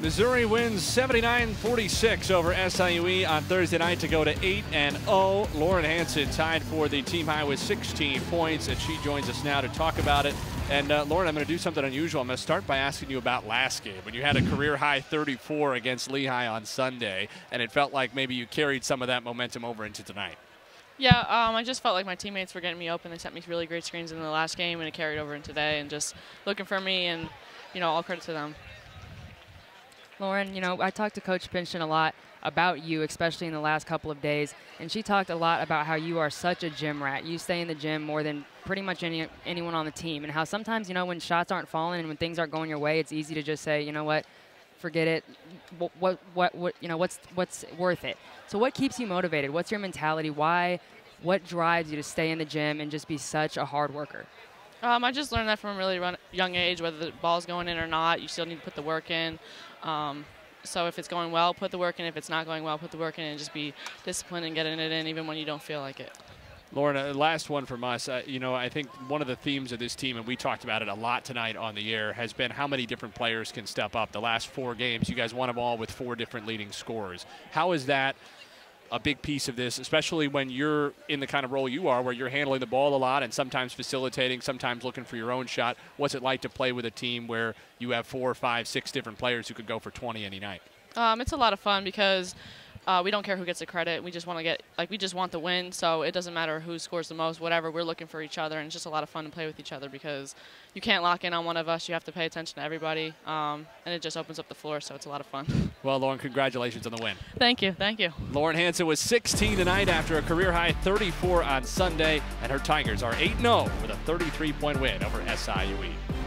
Missouri wins 79-46 over SIUE on Thursday night to go to 8 and 0. Lauren Hansen tied for the team high with 16 points, and she joins us now to talk about it. And uh, Lauren, I'm going to do something unusual. I'm going to start by asking you about last game when you had a career high 34 against Lehigh on Sunday, and it felt like maybe you carried some of that momentum over into tonight. Yeah, um, I just felt like my teammates were getting me open. They sent me really great screens in the last game, and it carried over in today, and just looking for me, and you know, all credit to them. Lauren, you know, I talked to Coach Pingeton a lot about you, especially in the last couple of days, and she talked a lot about how you are such a gym rat. You stay in the gym more than pretty much any anyone on the team, and how sometimes, you know, when shots aren't falling and when things aren't going your way, it's easy to just say, you know what, forget it. What, what, what, what you know, what's, what's worth it? So, what keeps you motivated? What's your mentality? Why? What drives you to stay in the gym and just be such a hard worker? Um, I just learned that from a really run, young age, whether the ball's going in or not, you still need to put the work in. Um, so if it's going well, put the work in. If it's not going well, put the work in and just be disciplined and getting it in even when you don't feel like it. Lauren, uh, last one from us. Uh, you know, I think one of the themes of this team, and we talked about it a lot tonight on the air, has been how many different players can step up. The last four games, you guys won them all with four different leading scorers. How is that a big piece of this, especially when you're in the kind of role you are, where you're handling the ball a lot and sometimes facilitating, sometimes looking for your own shot. What's it like to play with a team where you have four, five, six different players who could go for 20 any night? Um, it's a lot of fun because uh, we don't care who gets the credit. We just want to get like we just want the win. So it doesn't matter who scores the most, whatever. We're looking for each other, and it's just a lot of fun to play with each other because you can't lock in on one of us. You have to pay attention to everybody, um, and it just opens up the floor. So it's a lot of fun. Well, Lauren, congratulations on the win. Thank you, thank you. Lauren Hansen was 16 tonight after a career high 34 on Sunday, and her Tigers are 8-0 with a 33-point win over SIUE.